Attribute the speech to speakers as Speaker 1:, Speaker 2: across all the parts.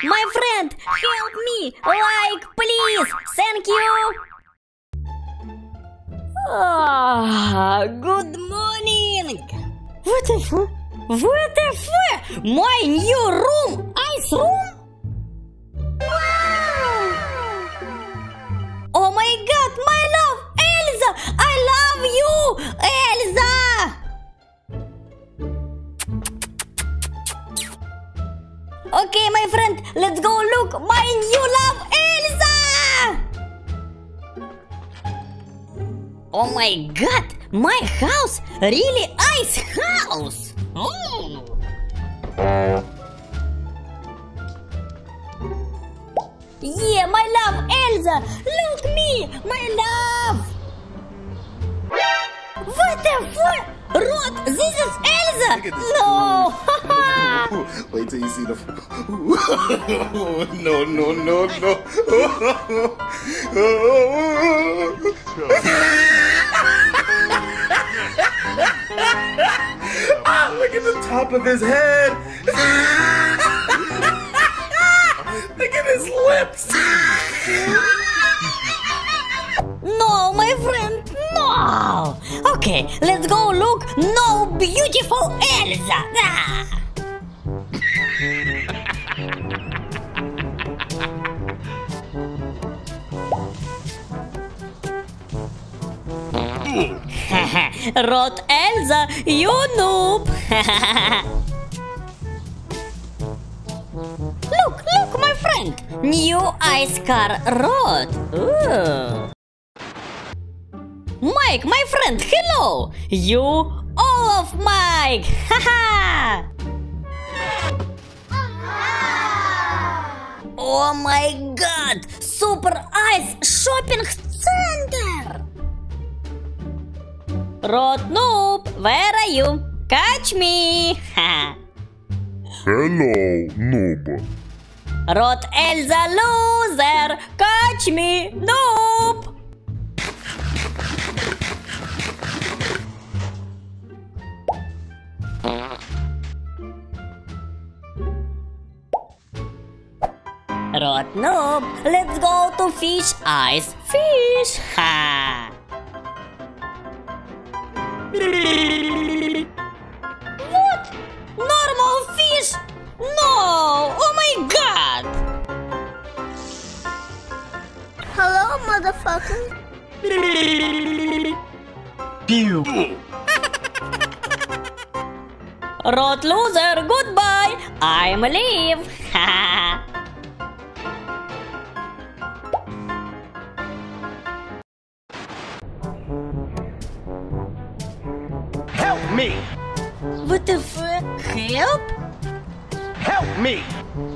Speaker 1: My friend, help me! Like, please! Thank you! Ah, good morning! WTF? WTF? My new room! Ice room? Wow! Oh my god, my love! Elsa! I love you! Elsa! Let's go look my new love, Elsa! Oh my god, my house really ice house. Mm. Yeah, my love, Elsa, look me, my love. What the fuck? Rod, this is Elsa.
Speaker 2: Look at this.
Speaker 1: No.
Speaker 2: Wait till you see the. no, no, no, no. ah, look at the top of his head. look at his lips.
Speaker 1: No, my friend, no. Okay, let's go look. No beautiful Elsa. Ah. Rod Elsa, you noob. look, look, my friend. New ice car Rod. Ooh. Mike, my friend, hello! You Olaf Mike! Haha! oh my god! Super Ice Shopping Center! Rod Noob, where are you? Catch me!
Speaker 3: Hello, noob.
Speaker 1: Rod Elsa loser! Catch me! Noob! Rod noob, let's go to fish eyes. Fish! Ha! What? Normal fish? No! Oh my god!
Speaker 4: Hello, motherfucker.
Speaker 1: Pew. Rod loser, goodbye! I'm leave! What the fuck? Help?
Speaker 5: Help me!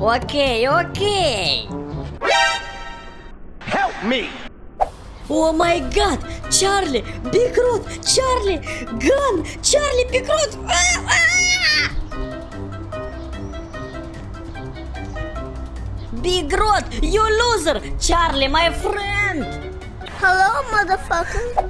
Speaker 1: Okay, okay.
Speaker 5: Help me!
Speaker 1: Oh my god! Charlie! Big Rod! Charlie! Gun! Charlie! Big Rod! Ah, ah! Big Rod! You loser! Charlie, my friend!
Speaker 4: Hello, motherfucker.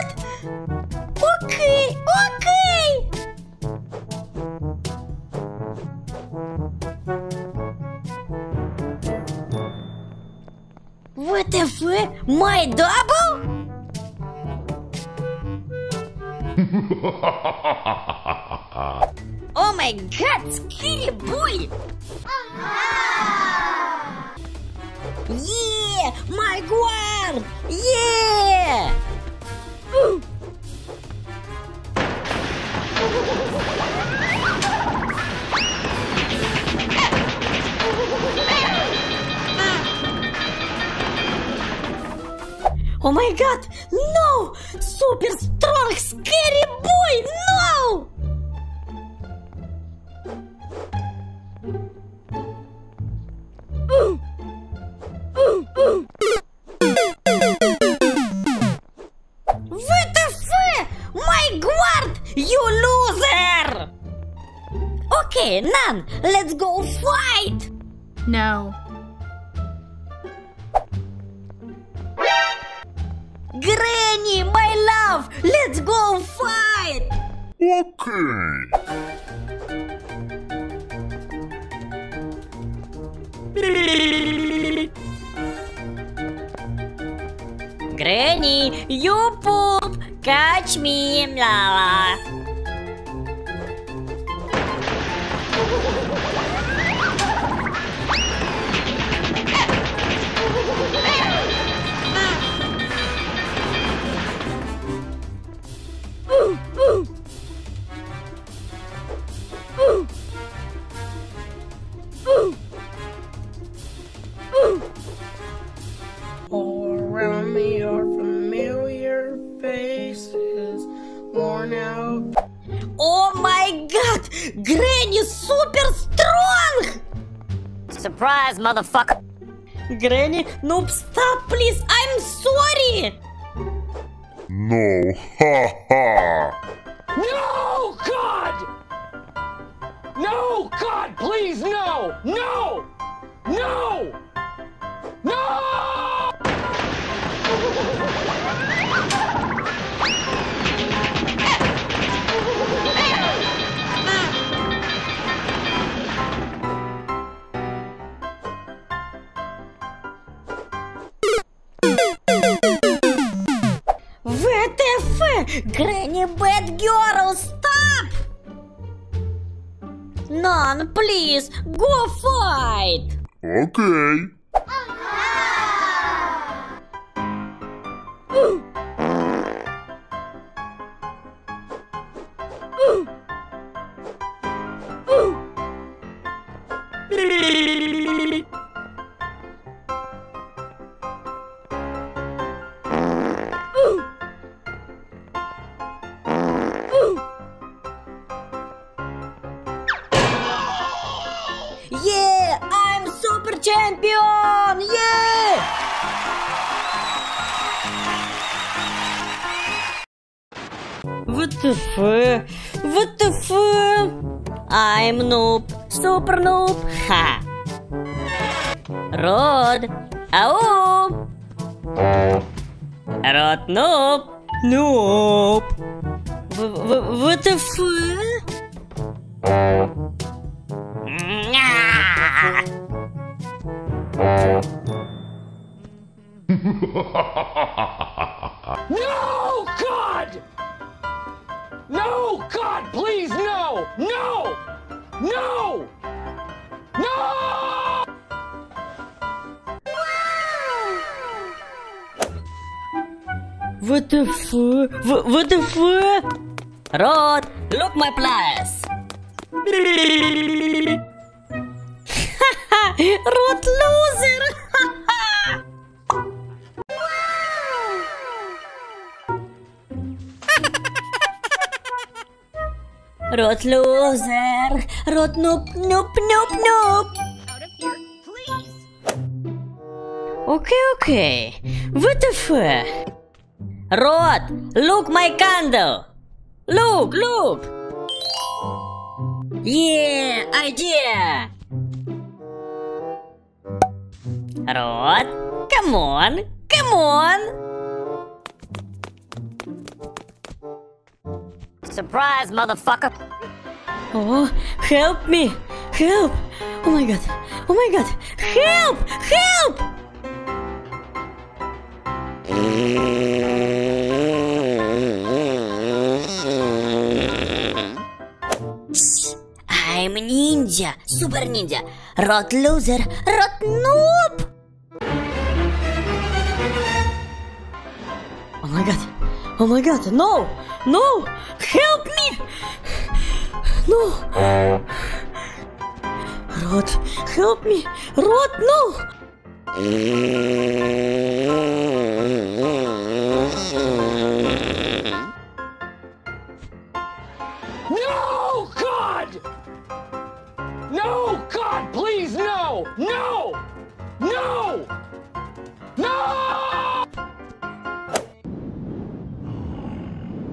Speaker 1: the fuck? My double? oh my god, scary boy! Oh my god! No! Super strong, scary boy! No! VTF! My guard!
Speaker 6: You
Speaker 1: loser! Okay, Nan, let's go fight! No.
Speaker 3: Okay.
Speaker 1: Granny, you poop! Catch me, la la.
Speaker 7: Surprise, motherfucker.
Speaker 1: Granny, noob, stop please! I'm sorry!
Speaker 3: No, ha ha.
Speaker 1: Nan, please, go fight!
Speaker 3: Okay.
Speaker 1: WTF? WTF? I'm noob, super noob. Ha! Rod, au! Rod noob, noob. W- w- WTF? Nya! WTF? the WTF? Rod, look my plus. Rod loser. Rod loser. Rod.
Speaker 4: Out of here, please.
Speaker 1: Okay, okay. WTF? Rod, look my candle. Look, look. Yeah, idea. Rod, come on, come on.
Speaker 7: Surprise, motherfucker.
Speaker 1: Oh, help me, help. Oh my god, oh my god, help, help. I'm ninja, super ninja, Rod loser, Rod noob. Oh my god, oh my god, no, no, help me. No. Rod, help me, Rod, no.